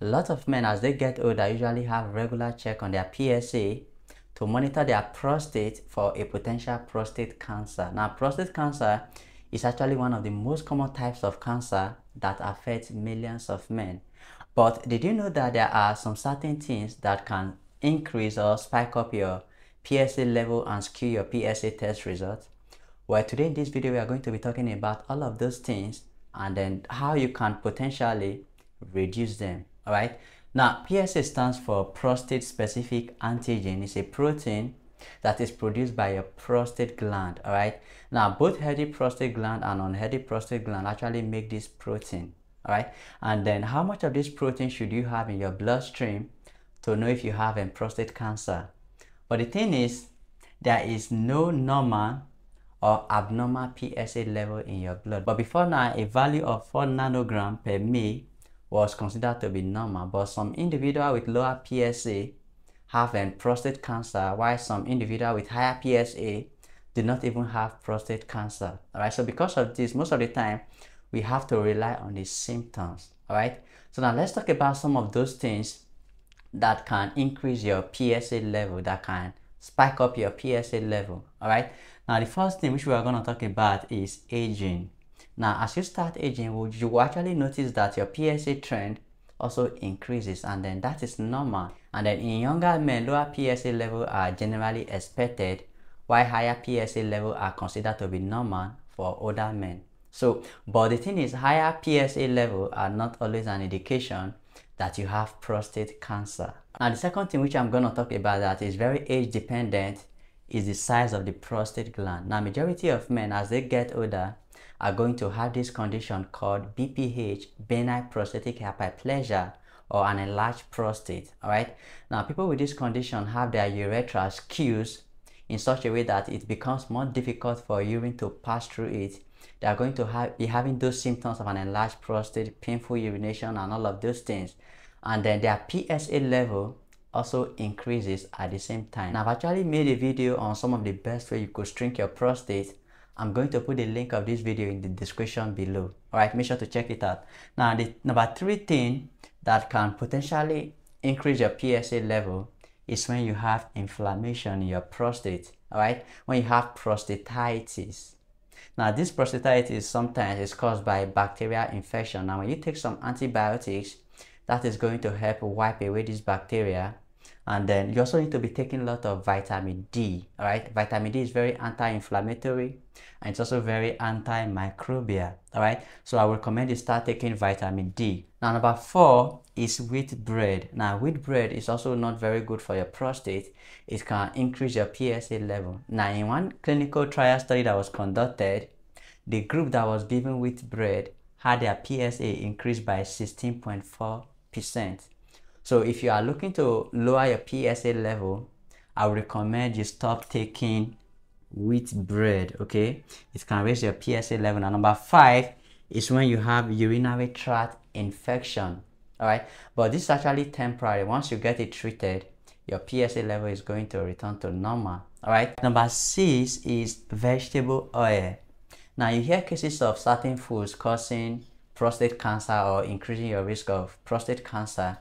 a lot of men as they get older usually have regular check on their PSA to monitor their prostate for a potential prostate cancer. Now prostate cancer is actually one of the most common types of cancer that affects millions of men. But did you know that there are some certain things that can increase or spike up your PSA level and skew your PSA test results? Well, today in this video, we are going to be talking about all of those things and then how you can potentially reduce them. All right. Now, PSA stands for prostate specific antigen. It's a protein that is produced by your prostate gland. All right. Now, both healthy prostate gland and unhealthy prostate gland actually make this protein. All right. And then, how much of this protein should you have in your bloodstream to know if you have a prostate cancer? But the thing is, there is no normal or abnormal PSA level in your blood. But before now, a value of 4 nanogram per ml was considered to be normal, but some individual with lower PSA have a prostate cancer, while some individual with higher PSA do not even have prostate cancer. Alright, so because of this, most of the time we have to rely on the symptoms. Alright, so now let's talk about some of those things that can increase your PSA level, that can spike up your PSA level. Alright, now the first thing which we are going to talk about is aging. Now, as you start aging, you actually notice that your PSA trend also increases and then that is normal. And then in younger men, lower PSA level are generally expected while higher PSA level are considered to be normal for older men. So, but the thing is higher PSA level are not always an indication that you have prostate cancer. And the second thing which I'm going to talk about that is very age dependent is the size of the prostate gland. Now, majority of men as they get older, are going to have this condition called BPH, benign prostatic hyperplasia, or an enlarged prostate. All right. Now, people with this condition have their urethra skewed in such a way that it becomes more difficult for urine to pass through it. They are going to have, be having those symptoms of an enlarged prostate, painful urination, and all of those things. And then their PSA level also increases at the same time. Now, I've actually made a video on some of the best way you could shrink your prostate I'm going to put the link of this video in the description below. Alright, make sure to check it out. Now, the number three thing that can potentially increase your PSA level is when you have inflammation in your prostate. Alright, when you have prostatitis. Now, this prostatitis sometimes is caused by bacterial infection. Now, when you take some antibiotics, that is going to help wipe away this bacteria and then you also need to be taking a lot of vitamin D. All right, vitamin D is very anti-inflammatory and it's also very antimicrobial. All right, so I recommend you start taking vitamin D. Now, number four is wheat bread. Now, wheat bread is also not very good for your prostate. It can increase your PSA level. Now, in one clinical trial study that was conducted, the group that was given wheat bread had their PSA increased by 16.4 percent so if you are looking to lower your PSA level, I would recommend you stop taking wheat bread, okay? It can raise your PSA level. Number five is when you have urinary tract infection, all right? But this is actually temporary. Once you get it treated, your PSA level is going to return to normal, all right? Number six is vegetable oil. Now you hear cases of certain foods causing prostate cancer or increasing your risk of prostate cancer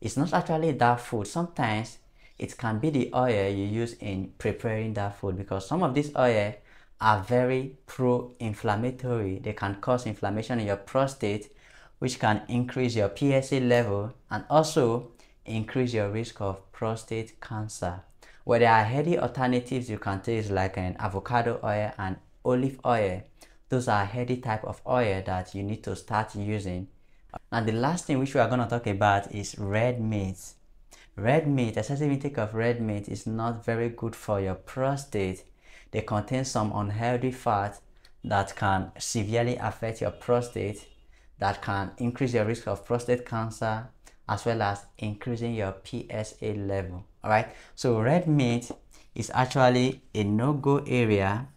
it's not actually that food. Sometimes it can be the oil you use in preparing that food because some of these oil are very pro-inflammatory. They can cause inflammation in your prostate, which can increase your PSA level and also increase your risk of prostate cancer. Where there are healthy alternatives you can take like an avocado oil and olive oil. Those are healthy type of oil that you need to start using now the last thing which we are going to talk about is red meat. Red meat, excessive intake of red meat is not very good for your prostate. They contain some unhealthy fat that can severely affect your prostate, that can increase your risk of prostate cancer, as well as increasing your PSA level. Alright, so red meat is actually a no-go area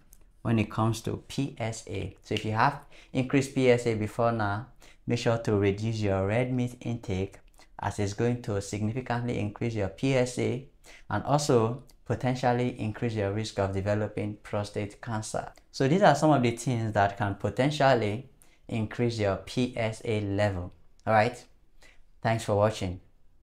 when it comes to PSA. So if you have increased PSA before now, make sure to reduce your red meat intake as it's going to significantly increase your PSA and also potentially increase your risk of developing prostate cancer. So these are some of the things that can potentially increase your PSA level. All right. Thanks for watching.